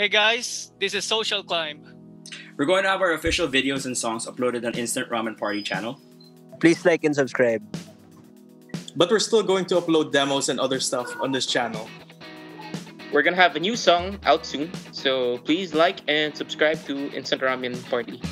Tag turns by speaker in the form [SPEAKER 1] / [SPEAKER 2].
[SPEAKER 1] Hey guys, this is Social Climb.
[SPEAKER 2] We're going to have our official videos and songs uploaded on Instant Ramen Party channel.
[SPEAKER 3] Please like and subscribe.
[SPEAKER 4] But we're still going to upload demos and other stuff on this channel.
[SPEAKER 5] We're gonna have a new song out soon, so please like and subscribe to Instant Ramen Party.